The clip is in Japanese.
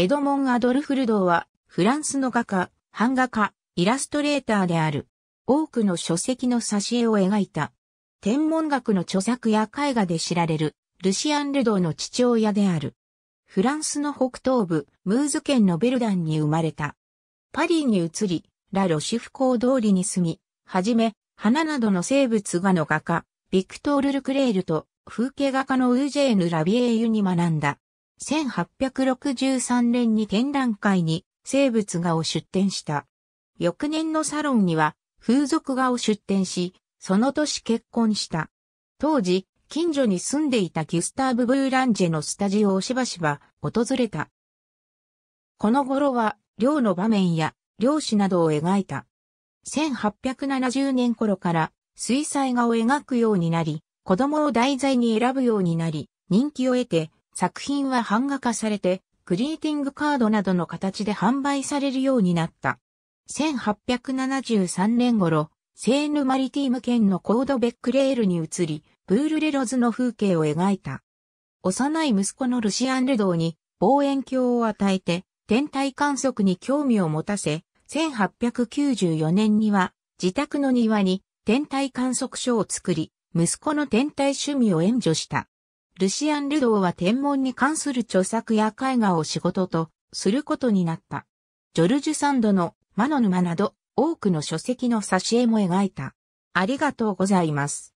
エドモン・アドルフ・ルドーは、フランスの画家、版画家、イラストレーターである。多くの書籍の挿絵を描いた。天文学の著作や絵画で知られる、ルシアン・ルドーの父親である。フランスの北東部、ムーズ県のベルダンに生まれた。パリに移り、ラ・ロシュフ港通りに住み、はじめ、花などの生物画の画家、ビクトール・ルクレールと風景画家のウージェーヌ・ラビエーユに学んだ。1863年に展覧会に生物画を出展した。翌年のサロンには風俗画を出展し、その年結婚した。当時、近所に住んでいたギュスターブ・ブーランジェのスタジオをしばしば訪れた。この頃は、漁の場面や漁師などを描いた。1870年頃から水彩画を描くようになり、子供を題材に選ぶようになり、人気を得て、作品は版画化されて、グリーティングカードなどの形で販売されるようになった。1873年頃、セーヌマリティーム県のコードベックレールに移り、ブールレロズの風景を描いた。幼い息子のルシアン・ルドーに望遠鏡を与えて、天体観測に興味を持たせ、1894年には自宅の庭に天体観測所を作り、息子の天体趣味を援助した。ルシアン・ルドーは天文に関する著作や絵画を仕事とすることになった。ジョルジュ・サンドの魔の沼など多くの書籍の挿絵も描いた。ありがとうございます。